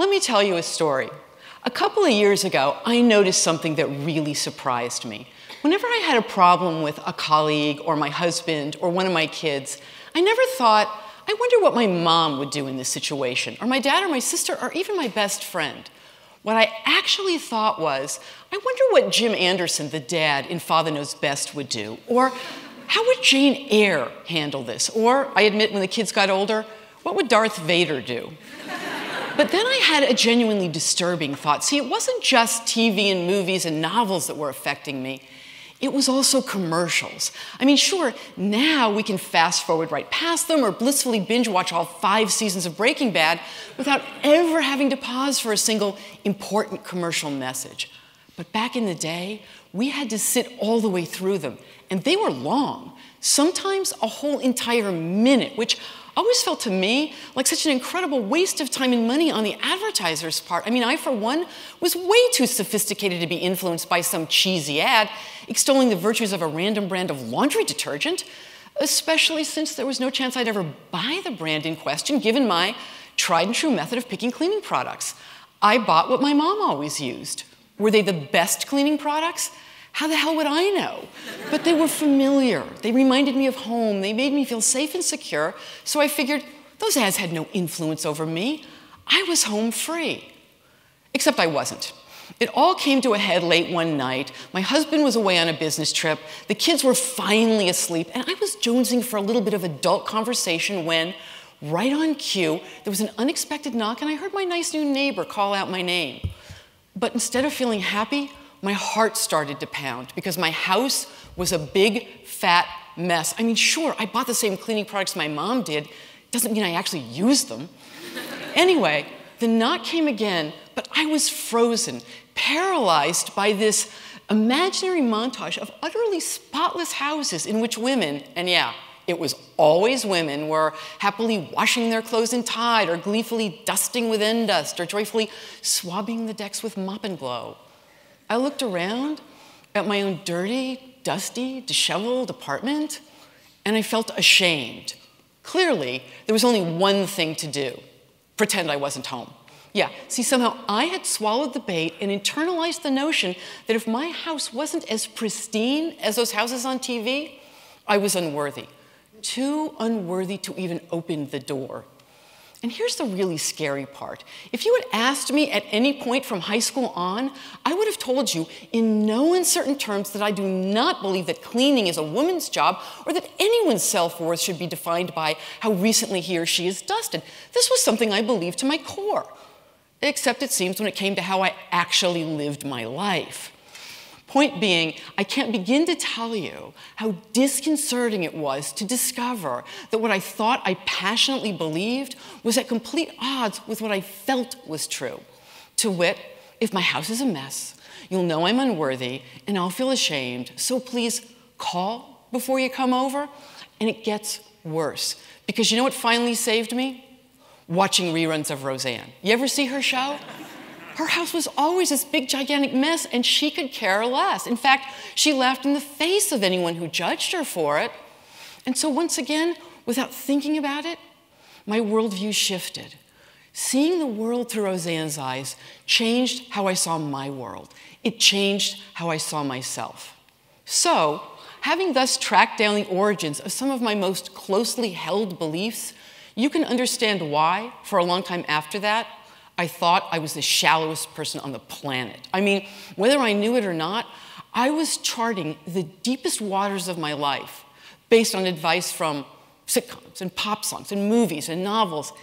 Let me tell you a story. A couple of years ago, I noticed something that really surprised me. Whenever I had a problem with a colleague or my husband or one of my kids, I never thought, I wonder what my mom would do in this situation, or my dad or my sister, or even my best friend. What I actually thought was, I wonder what Jim Anderson, the dad in Father Knows Best, would do, or how would Jane Eyre handle this? Or, I admit, when the kids got older, what would Darth Vader do? But then I had a genuinely disturbing thought. See, it wasn't just TV and movies and novels that were affecting me. It was also commercials. I mean, sure, now we can fast forward right past them or blissfully binge watch all five seasons of Breaking Bad without ever having to pause for a single important commercial message. But back in the day, we had to sit all the way through them, and they were long, sometimes a whole entire minute, which always felt to me like such an incredible waste of time and money on the advertiser's part. I mean, I, for one, was way too sophisticated to be influenced by some cheesy ad extolling the virtues of a random brand of laundry detergent, especially since there was no chance I'd ever buy the brand in question given my tried and true method of picking cleaning products. I bought what my mom always used. Were they the best cleaning products? How the hell would I know? But they were familiar. They reminded me of home. They made me feel safe and secure. So I figured those ads had no influence over me. I was home free. Except I wasn't. It all came to a head late one night. My husband was away on a business trip. The kids were finally asleep, and I was jonesing for a little bit of adult conversation when, right on cue, there was an unexpected knock, and I heard my nice new neighbor call out my name. But instead of feeling happy, my heart started to pound because my house was a big, fat mess. I mean, sure, I bought the same cleaning products my mom did. Doesn't mean I actually used them. anyway, the knock came again, but I was frozen, paralyzed by this imaginary montage of utterly spotless houses in which women, and yeah, it was always women, were happily washing their clothes in Tide, or gleefully dusting with Endust, or joyfully swabbing the decks with Mop and Glo. I looked around at my own dirty, dusty, disheveled apartment, and I felt ashamed. Clearly, there was only one thing to do pretend I wasn't home. Yeah, see, somehow I had swallowed the bait and internalized the notion that if my house wasn't as pristine as those houses on TV, I was unworthy. Too unworthy to even open the door. And here's the really scary part. If you had asked me at any point from high school on, I would have told you in no uncertain terms that I do not believe that cleaning is a woman's job or that anyone's self worth should be defined by how recently he or she is dusted. This was something I believed to my core. Except it seems when it came to how I actually lived my life. Point being, I can't begin to tell you how disconcerting it was to discover that what I thought I passionately believed was at complete odds with what I felt was true. To wit, if my house is a mess, you'll know I'm unworthy and I'll feel ashamed, so please call before you come over. And it gets worse because you know what finally saved me? Watching reruns of Roseanne. You ever see her show? Her house was always this big, gigantic mess, and she could care less. In fact, she laughed in the face of anyone who judged her for it. And so, once again, without thinking about it, my worldview shifted. Seeing the world through Roseanne's eyes changed how I saw my world. It changed how I saw myself. So, having thus tracked down the origins of some of my most closely held beliefs, you can understand why, for a long time after that, I thought I was the shallowest person on the planet. I mean, whether I knew it or not, I was charting the deepest waters of my life based on advice from sitcoms and pop songs and movies and novels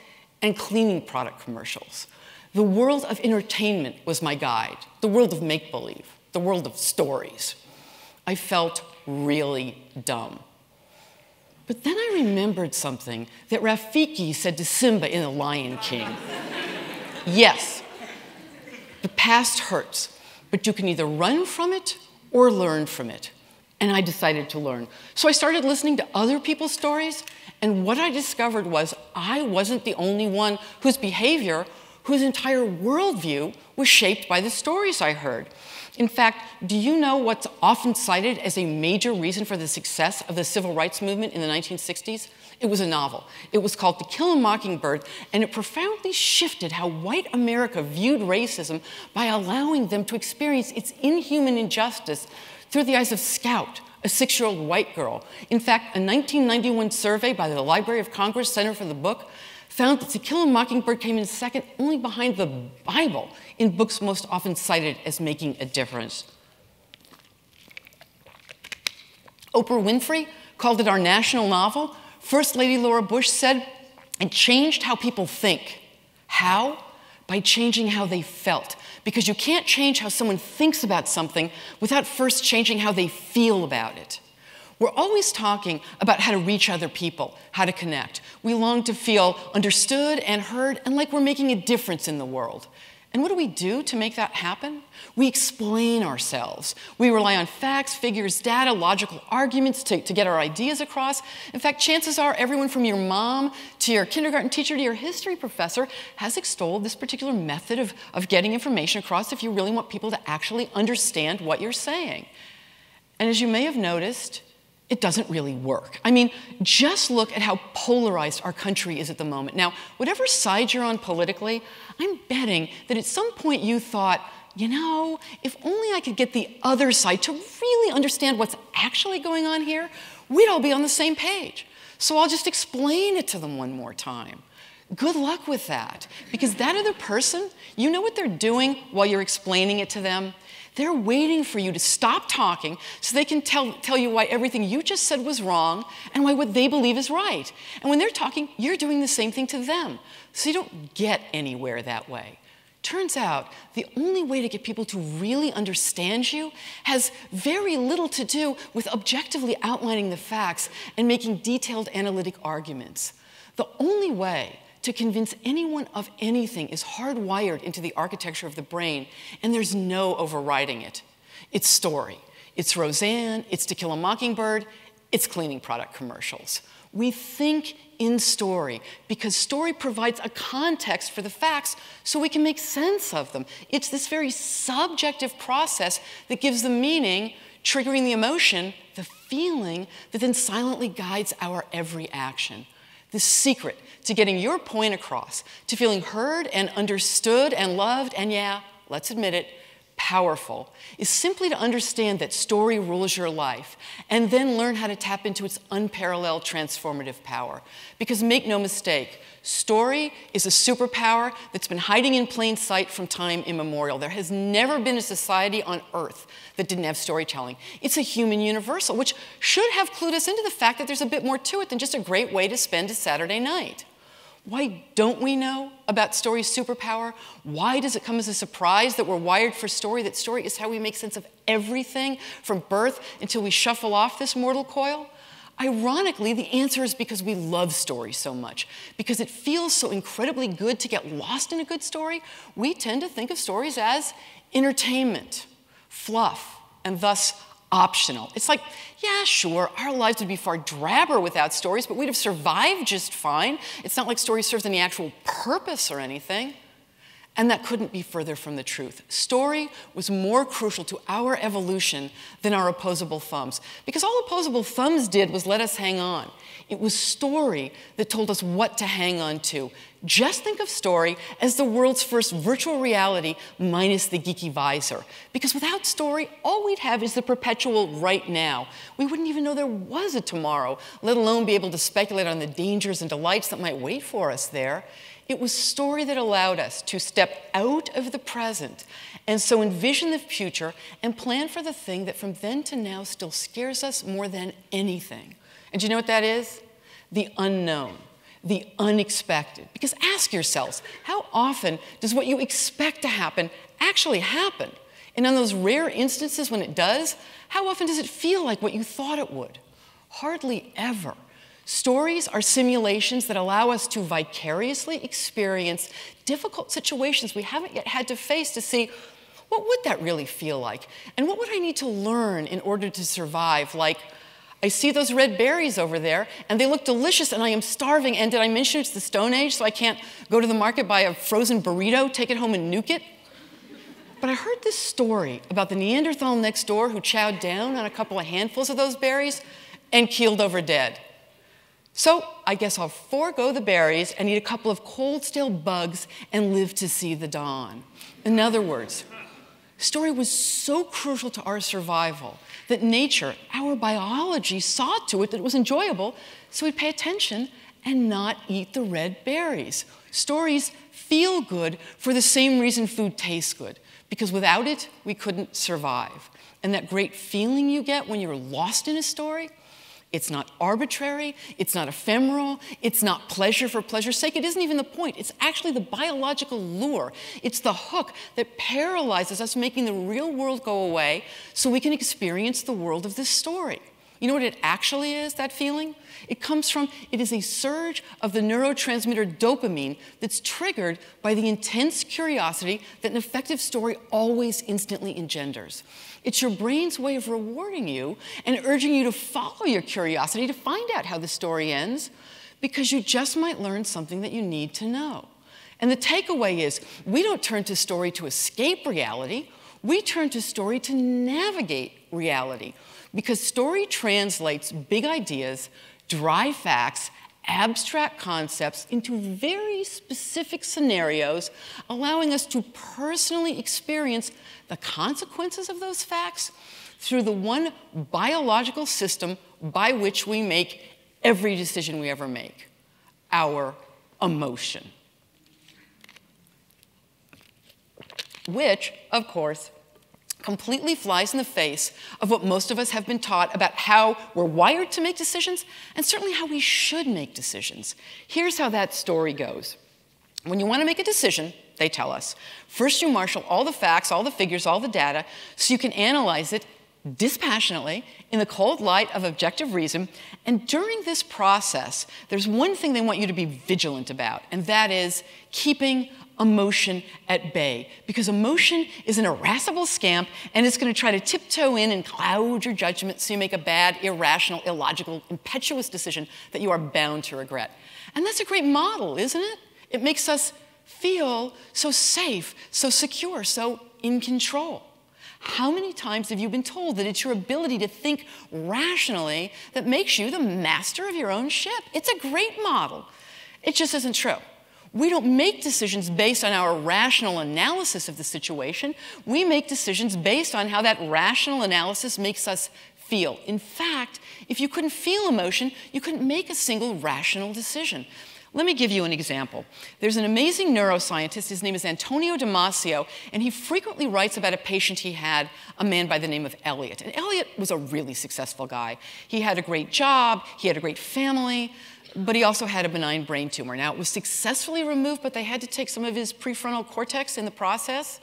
and cleaning product commercials. The world of entertainment was my guide, the world of make believe, the world of stories. I felt really dumb. But then I remembered something that Rafiki said to Simba in The Lion King. Yes, the past hurts, but you can either run from it or learn from it. And I decided to learn. So I started listening to other people's stories, and what I discovered was I wasn't the only one whose behavior, whose entire worldview was shaped by the stories I heard. In fact, do you know what's often cited as a major reason for the success of the civil rights movement in the 1960s? It was a novel. It was called To Kill a Mockingbird, and it profoundly shifted how white America viewed racism by allowing them to experience its inhuman injustice through the eyes of Scout, a six year old white girl. In fact, a 1991 survey by the Library of Congress Center for the Book found that To Kill a Mockingbird came in second only behind the Bible in books most often cited as making a difference. Oprah Winfrey called it our national novel. First Lady Laura Bush said it changed how people think. How? By changing how they felt. Because you can't change how someone thinks about something without first changing how they feel about it. We're always talking about how to reach other people, how to connect. We long to feel understood and heard and like we're making a difference in the world. And what do we do to make that happen? We explain ourselves. We rely on facts, figures, data, logical arguments to, to get our ideas across. In fact, chances are everyone from your mom to your kindergarten teacher to your history professor has extolled this particular method of, of getting information across if you really want people to actually understand what you're saying. And as you may have noticed, it doesn't really work. I mean, just look at how polarized our country is at the moment. Now, whatever side you're on politically, I'm betting that at some point you thought, you know, if only I could get the other side to really understand what's actually going on here, we'd all be on the same page. So I'll just explain it to them one more time. Good luck with that, because that other person, you know what they're doing while you're explaining it to them? They're waiting for you to stop talking so they can tell, tell you why everything you just said was wrong and why what they believe is right. And when they're talking, you're doing the same thing to them. So you don't get anywhere that way. Turns out the only way to get people to really understand you has very little to do with objectively outlining the facts and making detailed analytic arguments. The only way to convince anyone of anything is hardwired into the architecture of the brain, and there's no overriding it. It's story. It's Roseanne, it's To Kill a Mockingbird, it's cleaning product commercials. We think in story because story provides a context for the facts so we can make sense of them. It's this very subjective process that gives them meaning, triggering the emotion, the feeling that then silently guides our every action. The secret to getting your point across, to feeling heard and understood and loved, and yeah, let's admit it, powerful, is simply to understand that story rules your life and then learn how to tap into its unparalleled transformative power. Because make no mistake, story is a superpower that's been hiding in plain sight from time immemorial. There has never been a society on earth that didn't have storytelling. It's a human universal, which should have clued us into the fact that there's a bit more to it than just a great way to spend a Saturday night. Why don't we know about story's superpower? Why does it come as a surprise that we're wired for story, that story is how we make sense of everything from birth until we shuffle off this mortal coil? Ironically, the answer is because we love story so much. Because it feels so incredibly good to get lost in a good story, we tend to think of stories as entertainment, fluff, and thus optional. It's like, yeah, sure, our lives would be far drabber without stories, but we'd have survived just fine. It's not like story serves any actual purpose or anything. And that couldn't be further from the truth. Story was more crucial to our evolution than our opposable thumbs. Because all opposable thumbs did was let us hang on. It was story that told us what to hang on to. Just think of story as the world's first virtual reality minus the geeky visor. Because without story, all we'd have is the perpetual right now. We wouldn't even know there was a tomorrow, let alone be able to speculate on the dangers and delights that might wait for us there. It was story that allowed us to step out of the present and so envision the future and plan for the thing that from then to now still scares us more than anything. And do you know what that is? The unknown, the unexpected. Because ask yourselves, how often does what you expect to happen actually happen? And on those rare instances when it does, how often does it feel like what you thought it would? Hardly ever. Stories are simulations that allow us to vicariously experience difficult situations we haven't yet had to face to see what would that really feel like? And what would I need to learn in order to survive? Like, I see those red berries over there, and they look delicious, and I am starving. And did I mention it's the Stone Age, so I can't go to the market, buy a frozen burrito, take it home, and nuke it? But I heard this story about the Neanderthal next door who chowed down on a couple of handfuls of those berries and keeled over dead. So I guess I'll forego the berries and eat a couple of cold, stale bugs and live to see the dawn. In other words, story was so crucial to our survival that nature, our biology, saw to it that it was enjoyable, so we'd pay attention and not eat the red berries. Stories feel good for the same reason food tastes good, because without it, we couldn't survive. And that great feeling you get when you're lost in a story, it's not arbitrary, it's not ephemeral, it's not pleasure for pleasure's sake. It isn't even the point. It's actually the biological lure. It's the hook that paralyzes us, making the real world go away so we can experience the world of this story. You know what it actually is, that feeling? It comes from, it is a surge of the neurotransmitter dopamine that's triggered by the intense curiosity that an effective story always instantly engenders. It's your brain's way of rewarding you and urging you to follow your curiosity to find out how the story ends because you just might learn something that you need to know. And the takeaway is we don't turn to story to escape reality, we turn to story to navigate reality because story translates big ideas, dry facts, abstract concepts into very specific scenarios, allowing us to personally experience the consequences of those facts through the one biological system by which we make every decision we ever make our emotion. Which, of course, completely flies in the face of what most of us have been taught about how we're wired to make decisions and certainly how we should make decisions. Here's how that story goes. When you want to make a decision, they tell us, first you marshal all the facts, all the figures, all the data, so you can analyze it dispassionately in the cold light of objective reason. And during this process, there's one thing they want you to be vigilant about, and that is keeping emotion at bay because emotion is an irascible scamp and it's going to try to tiptoe in and cloud your judgment so you make a bad, irrational, illogical, impetuous decision that you are bound to regret. And that's a great model, isn't it? It makes us feel so safe, so secure, so in control. How many times have you been told that it's your ability to think rationally that makes you the master of your own ship? It's a great model. It just isn't true. We don't make decisions based on our rational analysis of the situation. We make decisions based on how that rational analysis makes us feel. In fact, if you couldn't feel emotion, you couldn't make a single rational decision. Let me give you an example. There's an amazing neuroscientist, his name is Antonio Damasio, and he frequently writes about a patient he had, a man by the name of Elliot. And Elliot was a really successful guy. He had a great job, he had a great family, but he also had a benign brain tumor. Now, it was successfully removed, but they had to take some of his prefrontal cortex in the process.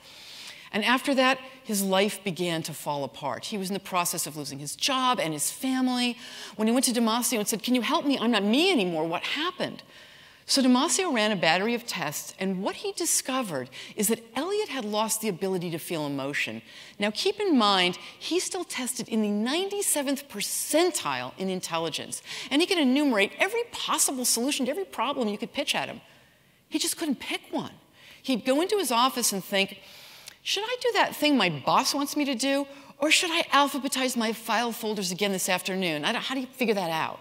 And after that, his life began to fall apart. He was in the process of losing his job and his family. When he went to Damasio and said, Can you help me? I'm not me anymore. What happened? So Damasio ran a battery of tests, and what he discovered is that Elliot had lost the ability to feel emotion. Now, keep in mind, he still tested in the 97th percentile in intelligence, and he could enumerate every possible solution to every problem you could pitch at him. He just couldn't pick one. He'd go into his office and think, should I do that thing my boss wants me to do, or should I alphabetize my file folders again this afternoon? how do you figure that out?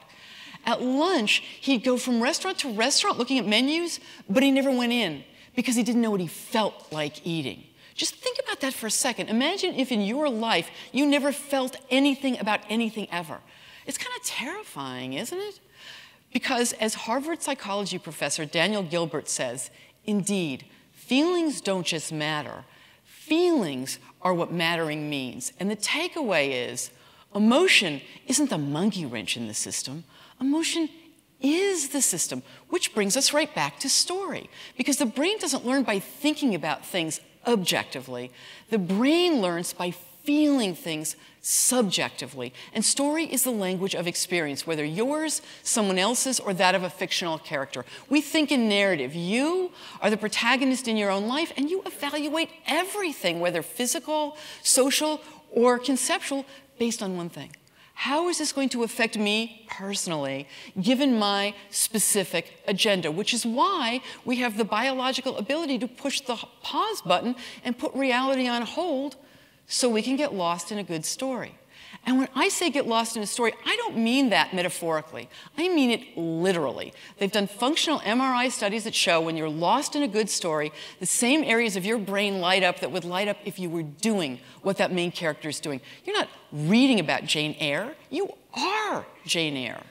At lunch, he'd go from restaurant to restaurant looking at menus, but he never went in because he didn't know what he felt like eating. Just think about that for a second. Imagine if in your life you never felt anything about anything ever. It's kind of terrifying, isn't it? Because as Harvard psychology professor Daniel Gilbert says, indeed, feelings don't just matter, feelings are what mattering means. And the takeaway is emotion isn't the monkey wrench in the system. Emotion is the system, which brings us right back to story. Because the brain doesn't learn by thinking about things objectively, the brain learns by feeling things subjectively. And story is the language of experience, whether yours, someone else's, or that of a fictional character. We think in narrative. You are the protagonist in your own life, and you evaluate everything, whether physical, social, or conceptual, based on one thing How is this going to affect me personally, given my specific agenda? Which is why we have the biological ability to push the pause button and put reality on hold so we can get lost in a good story. And when I say get lost in a story, I don't mean that metaphorically. I mean it literally. They've done functional MRI studies that show when you're lost in a good story, the same areas of your brain light up that would light up if you were doing what that main character is doing. You're not reading about Jane Eyre, you are Jane Eyre.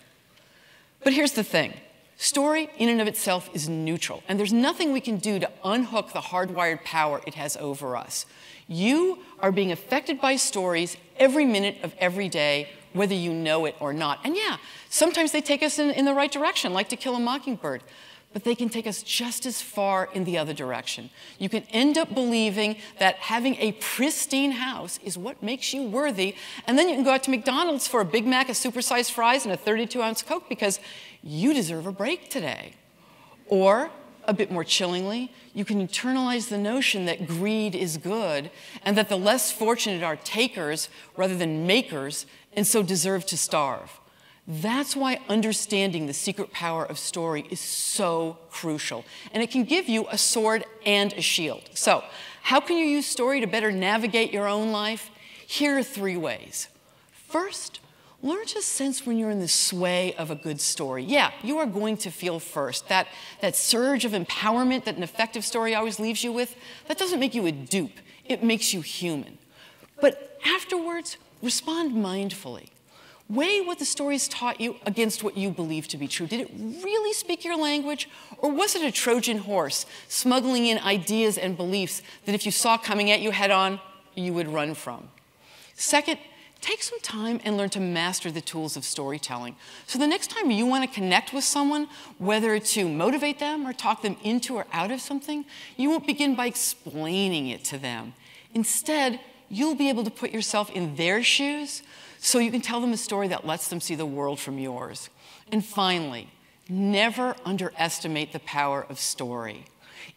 But here's the thing story, in and of itself, is neutral, and there's nothing we can do to unhook the hardwired power it has over us. You are being affected by stories every minute of every day, whether you know it or not. And yeah, sometimes they take us in, in the right direction, like To Kill a Mockingbird but they can take us just as far in the other direction. You can end up believing that having a pristine house is what makes you worthy, and then you can go out to McDonald's for a Big Mac, a supersized fries, and a 32 ounce Coke because you deserve a break today. Or a bit more chillingly, you can internalize the notion that greed is good and that the less fortunate are takers rather than makers and so deserve to starve. That's why understanding the secret power of story is so crucial. And it can give you a sword and a shield. So, how can you use story to better navigate your own life? Here are three ways. First, learn to sense when you're in the sway of a good story. Yeah, you are going to feel first. That, that surge of empowerment that an effective story always leaves you with, that doesn't make you a dupe, it makes you human. But afterwards, respond mindfully. Weigh what the stories taught you against what you believe to be true. Did it really speak your language, or was it a Trojan horse smuggling in ideas and beliefs that if you saw coming at you head on, you would run from? Second, take some time and learn to master the tools of storytelling. So the next time you want to connect with someone, whether to motivate them or talk them into or out of something, you won't begin by explaining it to them. Instead, you'll be able to put yourself in their shoes so you can tell them a story that lets them see the world from yours. And finally, never underestimate the power of story.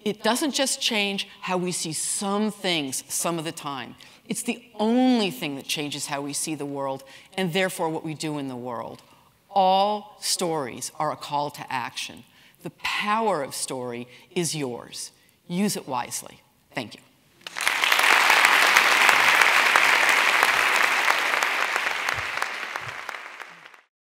It doesn't just change how we see some things some of the time. It's the only thing that changes how we see the world and therefore what we do in the world. All stories are a call to action. The power of story is yours. Use it wisely. Thank you.